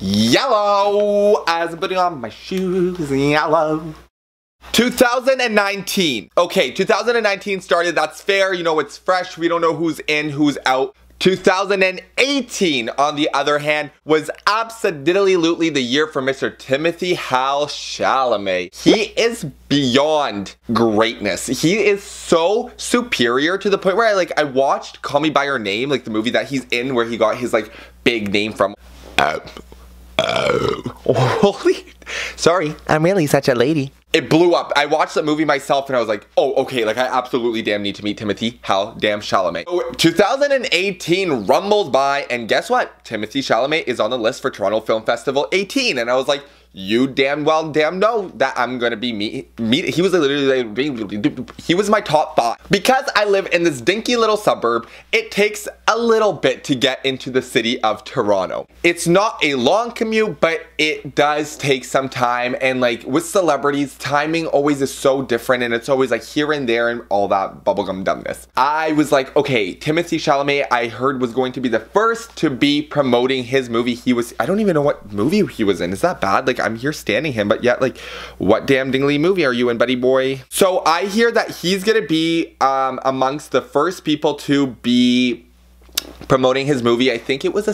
Yellow as I'm putting on my shoes. Yellow. 2019. Okay, 2019 started. That's fair. You know, it's fresh. We don't know who's in, who's out. 2018, on the other hand, was absolutely the year for Mr. Timothy Hal Chalamet. He is beyond greatness. He is so superior to the point where I like I watched Call Me by Your Name, like the movie that he's in where he got his like big name from. Uh, uh, holy sorry, I'm really such a lady. It blew up. I watched that movie myself and I was like, oh, okay, like I absolutely damn need to meet Timothy Hal damn Chalamet. So 2018 rumbles by and guess what? Timothy Chalamet is on the list for Toronto Film Festival 18 and I was like, you damn well damn know that I'm gonna be me. meet he was literally he was my top thought. Because I live in this dinky little suburb it takes a little bit to get into the city of Toronto. It's not a long commute but it does take some time and like with celebrities timing always is so different and it's always like here and there and all that bubblegum dumbness. I was like okay Timothy Chalamet I heard was going to be the first to be promoting his movie. He was I don't even know what movie he was in. Is that bad? Like like I'm here standing him, but yet like what damn dingly movie are you in, buddy boy? So I hear that he's gonna be um, amongst the first people to be promoting his movie. I think it was a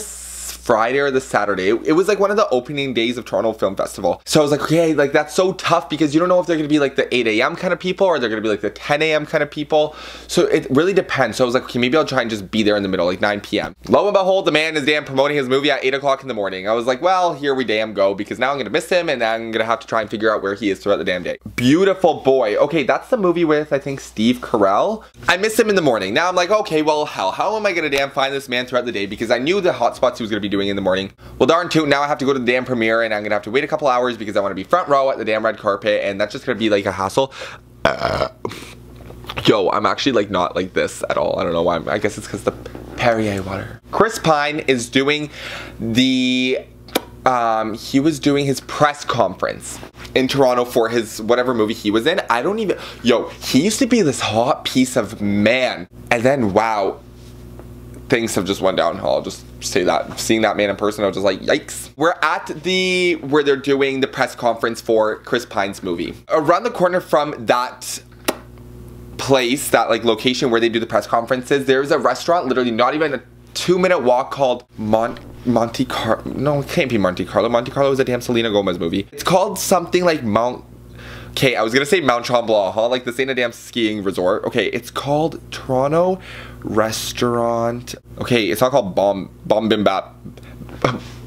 Friday or the Saturday. It was like one of the opening days of Toronto Film Festival. So I was like, okay, like that's so tough because you don't know if they're gonna be like the 8 a.m. kind of people or they're gonna be like the 10 a.m. kind of people. So it really depends. So I was like, okay, maybe I'll try and just be there in the middle, like 9 p.m. Lo and behold, the man is damn promoting his movie at 8 o'clock in the morning. I was like, well, here we damn go because now I'm gonna miss him and I'm gonna have to try and figure out where he is throughout the damn day. Beautiful boy. Okay, that's the movie with, I think, Steve Carell. I miss him in the morning. Now I'm like, okay, well, hell, how am I gonna damn find this man throughout the day because I knew the hotspots he was gonna be doing in the morning. Well, darn too, now I have to go to the damn premiere and I'm gonna have to wait a couple hours because I wanna be front row at the damn red carpet and that's just gonna be like a hassle. Uh, yo, I'm actually like not like this at all. I don't know why. I'm, I guess it's because the Perrier water. Chris Pine is doing the um, he was doing his press conference in Toronto for his whatever movie he was in. I don't even, yo, he used to be this hot piece of man. And then, wow, things have just went downhill. I'll just say that. Seeing that man in person, I was just like, yikes. We're at the, where they're doing the press conference for Chris Pine's movie. Around the corner from that place, that like location where they do the press conferences, there's a restaurant, literally not even a two minute walk called Mont Monte Carlo. No, it can't be Monte Carlo. Monte Carlo is a damn Selena Gomez movie. It's called something like Mount Okay, I was gonna say Mount Tremblant, huh? Like this ain't a damn skiing resort. Okay, it's called Toronto Restaurant. Okay, it's not called Bomb Bomb Bimbap.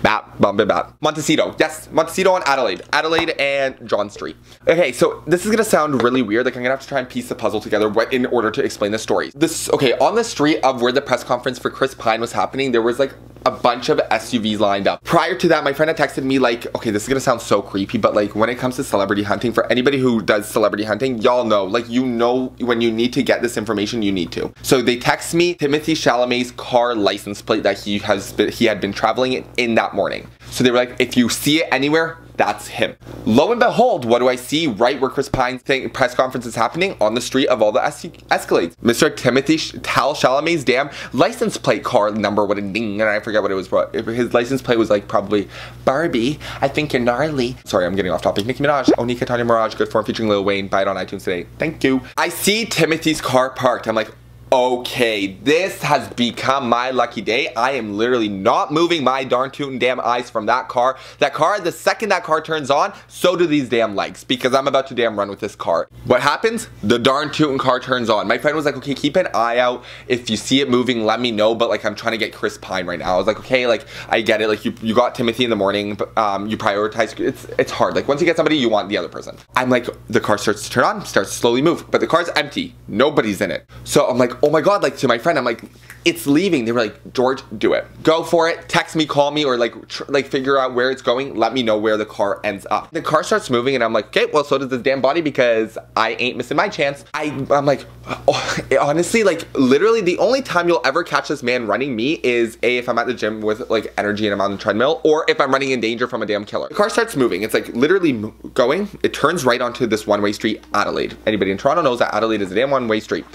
Bap, bum, bap. Montecito. Yes, Montecito and Adelaide. Adelaide and John Street. Okay, so this is gonna sound really weird. Like I'm gonna have to try and piece the puzzle together what in order to explain the story. This, okay, on the street of where the press conference for Chris Pine was happening, there was like a bunch of SUVs lined up. Prior to that, my friend had texted me like, okay, this is gonna sound so creepy, but like when it comes to celebrity hunting, for anybody who does celebrity hunting, y'all know, like you know when you need to get this information, you need to. So they text me Timothy Chalamet's car license plate that he has been, he had been traveling in that morning. So they were like, if you see it anywhere, that's him. Lo and behold, what do I see right where Chris Pine's thing, press conference is happening? On the street of all the es Escalades. Mr. Timothy Hal Chalamet's damn license plate car number, what a ding, and I forget what it was, but his license plate was like probably Barbie, I think you're gnarly. Sorry, I'm getting off topic. Nicki Minaj, Onika Tanya Maraj, good form featuring Lil Wayne, buy it on iTunes today. Thank you. I see Timothy's car parked. I'm like, Okay, this has become my lucky day. I am literally not moving my darn tootin' damn eyes from that car. That car, the second that car turns on, so do these damn legs because I'm about to damn run with this car. What happens? The darn tootin' car turns on. My friend was like, okay, keep an eye out. If you see it moving, let me know. But like, I'm trying to get Chris Pine right now. I was like, okay, like, I get it. Like, you, you got Timothy in the morning, but um, you prioritize. It's, it's hard. Like, once you get somebody, you want the other person. I'm like, the car starts to turn on, starts to slowly move, but the car's empty. Nobody's in it. So I'm like, oh my God, like to my friend, I'm like, it's leaving. They were like, George, do it. Go for it. Text me, call me, or like, like figure out where it's going. Let me know where the car ends up. The car starts moving and I'm like, okay, well, so does this damn body because I ain't missing my chance. I, I'm like, oh, honestly, like literally the only time you'll ever catch this man running me is A, if I'm at the gym with like energy and I'm on the treadmill, or if I'm running in danger from a damn killer. The car starts moving. It's like literally going. It turns right onto this one-way street, Adelaide. Anybody in Toronto knows that Adelaide is a damn one-way street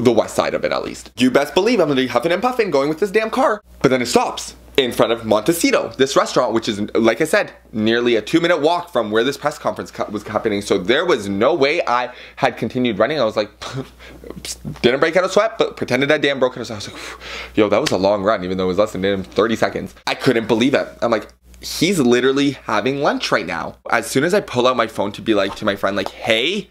the west side of it at least. You best believe I'm gonna be huffing and puffing going with this damn car. But then it stops. in front of Montecito, this restaurant, which is, like I said, nearly a two minute walk from where this press conference was happening. So there was no way I had continued running. I was like, didn't break out a sweat, but pretended I damn broke out. So I was like, yo, that was a long run, even though it was less than 30 seconds. I couldn't believe it. I'm like, he's literally having lunch right now. As soon as I pull out my phone to be like to my friend, like, hey,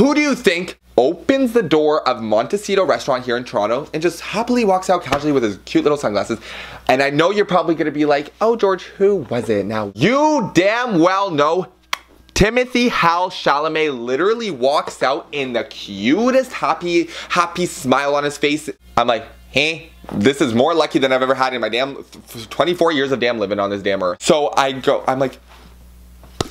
who do you think opens the door of Montecito restaurant here in Toronto and just happily walks out casually with his cute little sunglasses. And I know you're probably gonna be like, oh George, who was it? Now, you damn well know Timothy Hal Chalamet literally walks out in the cutest happy, happy smile on his face. I'm like, hey, this is more lucky than I've ever had in my damn 24 years of damn living on this damn earth. So I go, I'm like,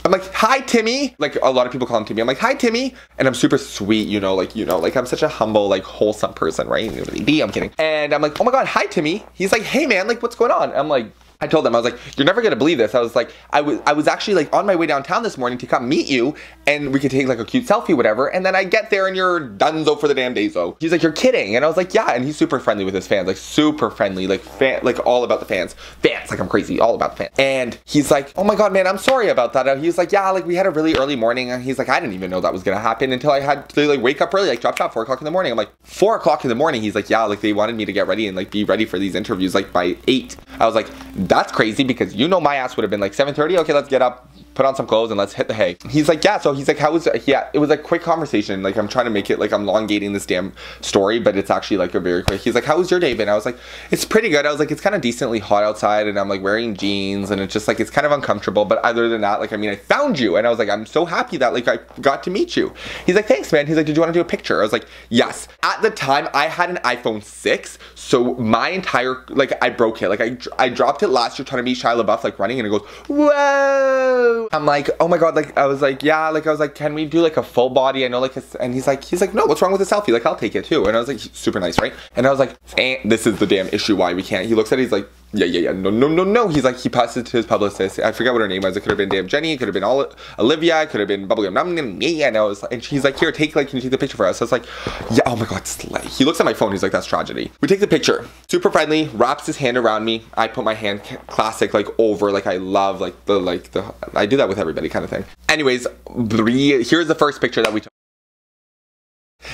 I'm like, hi, Timmy. Like a lot of people call him Timmy. I'm like, hi, Timmy. And I'm super sweet, you know, like, you know, like I'm such a humble, like wholesome person, right? I'm kidding. And I'm like, oh my God, hi, Timmy. He's like, hey man, like what's going on? I'm like, I told them, I was like, you're never gonna believe this. I was like, I was I was actually like on my way downtown this morning to come meet you and we could take like a cute selfie, whatever. And then I get there and you're donezo for the damn dayzo. He's like, you're kidding. And I was like, yeah. And he's super friendly with his fans, like super friendly, like fan, like all about the fans. Fans, like I'm crazy, all about the fans. And he's like, oh my God, man, I'm sorry about that. And like, yeah, like we had a really early morning. And he's like, I didn't even know that was gonna happen until I had to like wake up early, like dropped out four o'clock in the morning. I'm like, four o'clock in the morning. He's like, yeah, like they wanted me to get ready and like be ready for these interviews like by eight. I was like, that's crazy because you know my ass would have been like 7.30, okay, let's get up, put on some clothes and let's hit the hay. He's like, yeah, so he's like, how was it? Yeah, it was a quick conversation. Like I'm trying to make it like I'm elongating this damn story, but it's actually like a very quick. He's like, how was your day been? I was like, it's pretty good. I was like, it's kind of decently hot outside and I'm like wearing jeans and it's just like, it's kind of uncomfortable. But other than that, like, I mean, I found you and I was like, I'm so happy that like I got to meet you. He's like, thanks, man. He's like, did you want to do a picture? I was like, yes. At the time, I had an iPhone 6, so my entire, like, I broke it. Like, I, I dropped it last year trying to meet Shia LaBeouf, like running and it goes, whoa. I'm like, oh my God, like, I was like, yeah, like, I was like, can we do like a full body? I know, like, and he's like, he's like, no, what's wrong with the selfie? Like, I'll take it too. And I was like, super nice, right? And I was like, eh, this is the damn issue why we can't. He looks at it, he's like, yeah, yeah, yeah, no, no, no, no. He's like, he passed it to his publicist. I forget what her name was. It could have been damn Jenny. It could have been all Olivia. It could have been Bubblegum Num. Yeah, and I was and she's like, here, take, like, can you take the picture for us? So I was like, yeah, oh my God, slay. He looks at my phone. He's like, that's tragedy. We take the picture. Super friendly, wraps his hand around me. I put my hand classic, like, over, like, I love, like, the, like, the, I do that with everybody kind of thing. Anyways, here's the first picture that we took.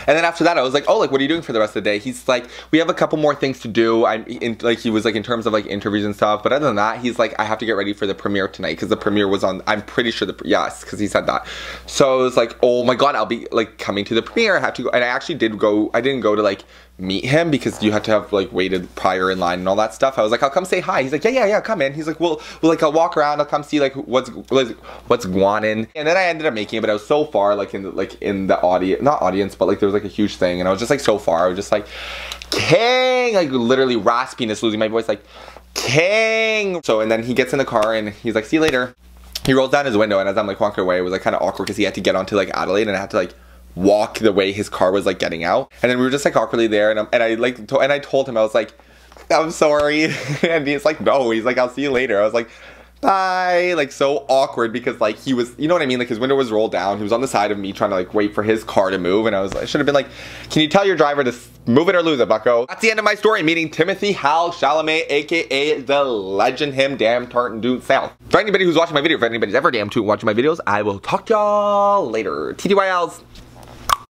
And then after that, I was like, oh, like, what are you doing for the rest of the day? He's like, we have a couple more things to do. I'm in, like, he was like, in terms of like interviews and stuff. But other than that, he's like, I have to get ready for the premiere tonight because the premiere was on, I'm pretty sure the, yes, because he said that. So I was like, oh my God, I'll be like coming to the premiere. I have to go. And I actually did go, I didn't go to like meet him because you had to have like waited prior in line and all that stuff. I was like, I'll come say hi. He's like, yeah, yeah, yeah, come in. He's like, well, well like I'll walk around. I'll come see like what's what's Guanin. And then I ended up making it, but I was so far like in the, like in the audience, not audience, but like there was like a huge thing, and I was just like so far. I was just like, King, like literally raspiness, losing my voice, like King. So and then he gets in the car and he's like, see you later. He rolls down his window, and as I'm like walking away, it was like kind of awkward because he had to get onto like Adelaide, and I had to like walk the way his car was like getting out. And then we were just like awkwardly there, and, I'm, and I like to, and I told him I was like, I'm sorry, and he's like, no, he's like, I'll see you later. I was like. Bye, like so awkward because like he was, you know what I mean? Like his window was rolled down. He was on the side of me trying to like wait for his car to move, and I was, I should have been like, "Can you tell your driver to move it or lose it, Bucko?" That's the end of my story. Meeting Timothy Hal Chalamet, aka the legend, him damn tartan dude south. For anybody who's watching my video, if anybody's ever damn tune watching my videos, I will talk to y'all later. TTYLs.